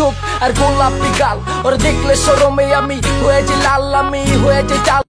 চোখ আর গোলাপি গাল। ওর দেখলে সরমে আমি হয়েছে লাল আমি হয়েছে চাল।